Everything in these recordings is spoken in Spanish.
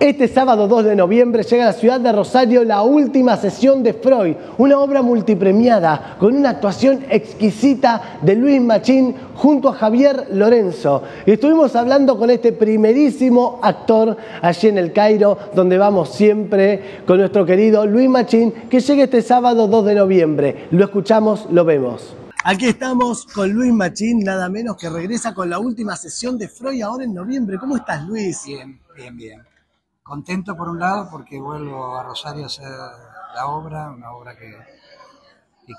Este sábado 2 de noviembre llega a la ciudad de Rosario la última sesión de Freud, una obra multipremiada con una actuación exquisita de Luis Machín junto a Javier Lorenzo. Y estuvimos hablando con este primerísimo actor allí en el Cairo, donde vamos siempre con nuestro querido Luis Machín, que llega este sábado 2 de noviembre. Lo escuchamos, lo vemos. Aquí estamos con Luis Machín, nada menos que regresa con la última sesión de Freud ahora en noviembre. ¿Cómo estás, Luis? Bien, bien, bien contento por un lado porque vuelvo a Rosario a hacer la obra, una obra que,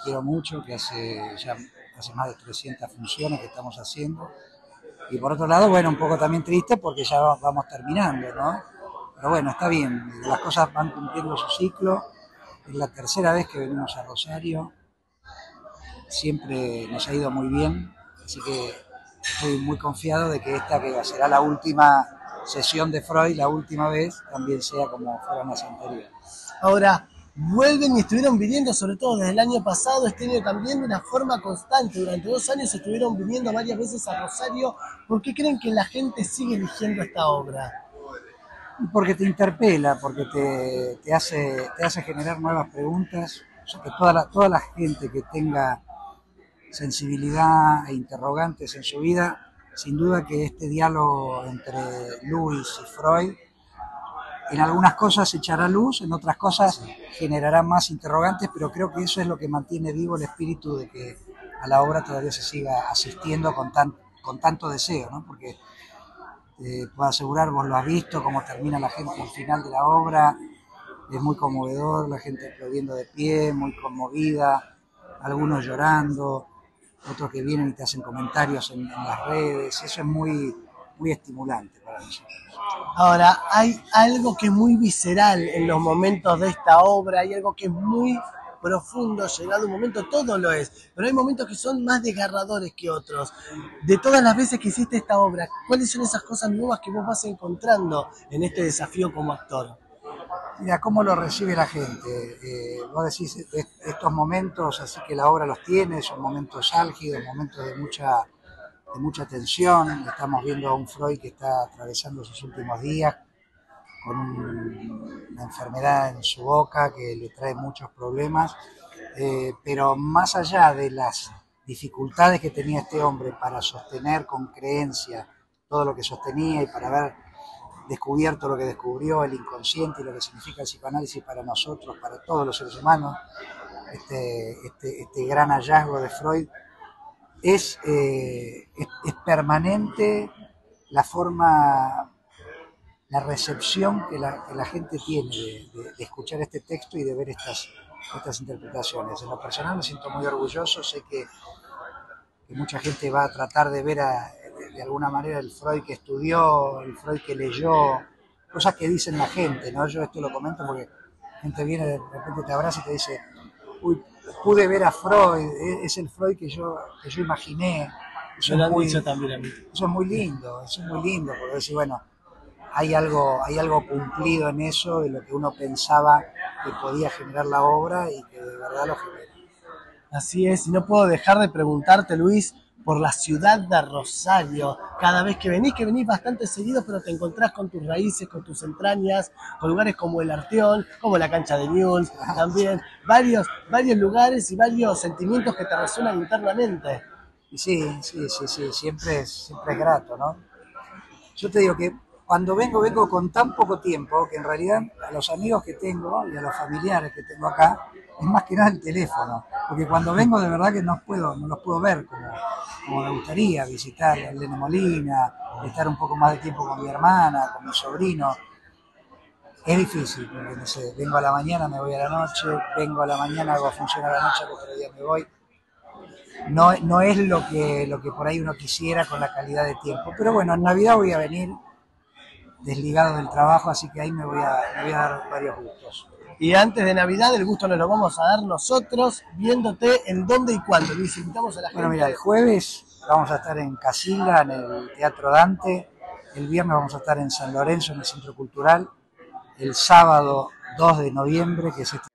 quiero mucho, que hace ya hace más de 300 funciones que estamos haciendo. Y por otro lado, bueno, un poco también triste porque ya vamos terminando, ¿no? Pero bueno, está bien, las cosas van cumpliendo su ciclo. Es la tercera vez que venimos a Rosario. Siempre nos ha ido muy bien, así que estoy muy confiado de que esta que será la última sesión de Freud la última vez también sea como fueron las anteriores. Ahora, vuelven y estuvieron viniendo, sobre todo desde el año pasado, este año también de una forma constante. Durante dos años estuvieron viniendo varias veces a Rosario. ¿Por qué creen que la gente sigue eligiendo esta obra? Porque te interpela, porque te, hace, te hace generar nuevas preguntas. O que toda la, toda la gente que tenga sensibilidad e interrogantes en su vida sin duda que este diálogo entre Luis y Freud en algunas cosas echará luz, en otras cosas generará más interrogantes, pero creo que eso es lo que mantiene vivo el espíritu de que a la obra todavía se siga asistiendo con, tan, con tanto deseo, ¿no? porque eh, puedo asegurar, vos lo has visto, cómo termina la gente al final de la obra, es muy conmovedor, la gente aplaudiendo de pie, muy conmovida, algunos llorando, otros que vienen y te hacen comentarios en, las redes, eso es muy, muy estimulante para nosotros. Ahora, hay algo que es muy visceral en los momentos de esta obra, hay algo que es muy profundo, llegado un momento, todo lo es, pero hay momentos que son más desgarradores que otros. De todas las veces que hiciste esta obra, ¿cuáles son esas cosas nuevas que vos vas encontrando en este desafío como actor? Mira, ¿cómo lo recibe la gente? Eh, vos decís, estos momentos, así que la obra los tiene, son momentos álgidos, momentos de mucha, de mucha tensión. Estamos viendo a un Freud que está atravesando sus últimos días con una enfermedad en su boca que le trae muchos problemas. Eh, pero más allá de las dificultades que tenía este hombre para sostener con creencia todo lo que sostenía y para ver descubierto lo que descubrió el inconsciente y lo que significa el psicoanálisis para nosotros, para todos los seres humanos, este, este, este gran hallazgo de Freud, es, eh, es, permanente la forma, la recepción que la, que la gente tiene de, escuchar este texto y de ver estas, estas interpretaciones. En lo personal me siento muy orgulloso, sé que, que mucha gente va a tratar de ver a, de alguna manera el Freud que estudió, el Freud que leyó, cosas que dicen la gente, ¿no? Yo esto lo comento porque la gente viene, de repente te abraza y te dice, uy, pude ver a Freud, e-, es el Freud que yo, que yo imaginé. Eso, es muy, también a mí. eso es muy lindo, eso es muy lindo, porque decir, bueno, hay algo, hay algo cumplido en eso, de lo que uno pensaba que podía generar la obra y que de verdad lo genera. Así es, y no puedo dejar de preguntarte, Luis, por la ciudad de Rosario. Cada vez que venís, que venís bastante seguido, pero te encontrás con tus raíces, con tus entrañas, con lugares como el Arteón, como la cancha de Newell's, también varios, varios lugares y varios sentimientos que te resuenan internamente. Sí, sí, sí, sí, siempre es, siempre es grato, ¿no? Yo te digo que cuando vengo, vengo con tan poco tiempo que en realidad a los amigos que tengo y a los familiares que tengo acá, es más que nada el teléfono, porque cuando vengo de verdad que no puedo, no los puedo ver como me gustaría, visitar a Elena Molina, estar un poco más de tiempo con mi hermana, con mi sobrino. Es difícil, porque no sé, vengo a la mañana, me voy a la noche, vengo a la mañana, hago función a la noche, el otro día me voy. No, no es lo que, lo que por ahí uno quisiera con la calidad de tiempo. Pero bueno, en Navidad voy a venir desligado del trabajo, así que ahí me voy a, me voy a dar varios gustos. Y antes de Navidad, el gusto nos lo vamos a dar nosotros, viéndote en dónde y cuándo. Luis, invitamos a la gente. Bueno, mira, el jueves vamos a estar en Casilda, en el Teatro Dante. El viernes vamos a estar en San Lorenzo, en el Centro Cultural. El sábado 2 de noviembre, que es este